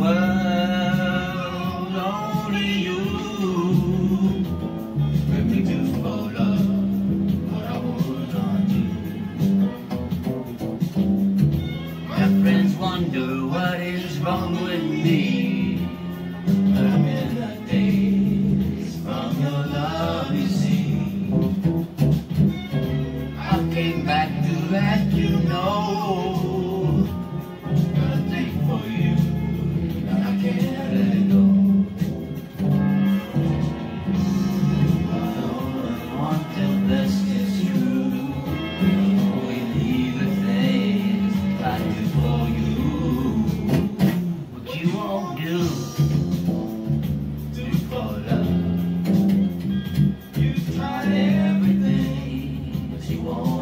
world, only you Let me do for love what I would not do My friends wonder what is wrong with me. everything that you want